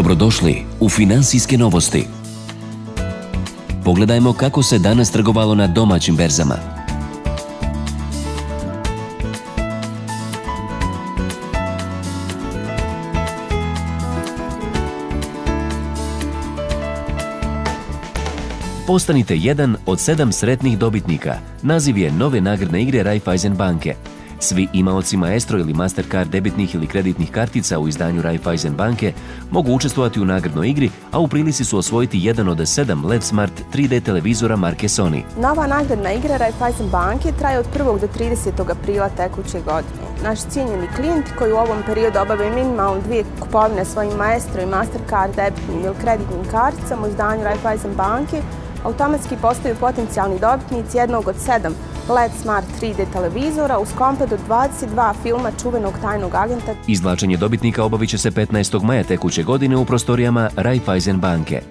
Dobrodošli u Finansijske novosti. Pogledajmo kako se danas trgovalo na domaćim berzama. Postanite jedan od sedam sretnih dobitnika. Naziv je nove nagradne igre Raiffeisen banke – svi imaoci Maestro ili Mastercard debitnih ili kreditnih kartica u izdanju Raiffeisen banke mogu učestvovati u nagradnoj igri, a u prilici su osvojiti jedan od sedam LED Smart 3D televizora marke Sony. Nova nagradna igra Raiffeisen banke traje od 1. do 30. aprila tekuće godine. Naš cijenjeni klijent koji u ovom periodu obave minimalno dvije kupovine svojim Maestro i Mastercard debitnim ili kreditnim karticama u izdanju Raiffeisen banke automatski postaju potencijalni dobitnici jednog od sedam LED Smart 3D televizora uz komplet od 22 filma čuvenog tajnog agenta. Izvlačenje dobitnika obavit će se 15. maja tekuće godine u prostorijama Raiffeisen banke.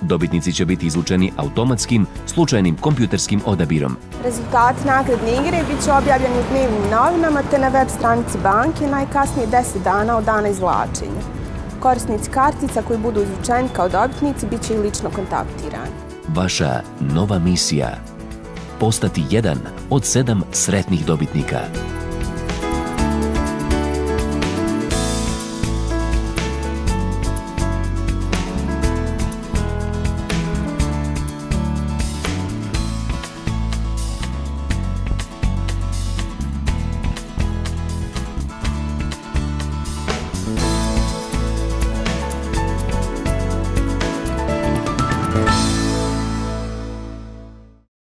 Dobitnici će biti izlučeni automatskim, slučajnim kompjuterskim odabirom. Rezultati nagradne igre bit će objavljeni u dnevnim novinama te na web stranici banke najkasnije 10 dana od dana izvlačenja. Korisnici kartica koji budu izlučeni kao dobitnici bit će i lično kontaktirani. Vaša nova misija – postati jedan od sedam sretnih dobitnika.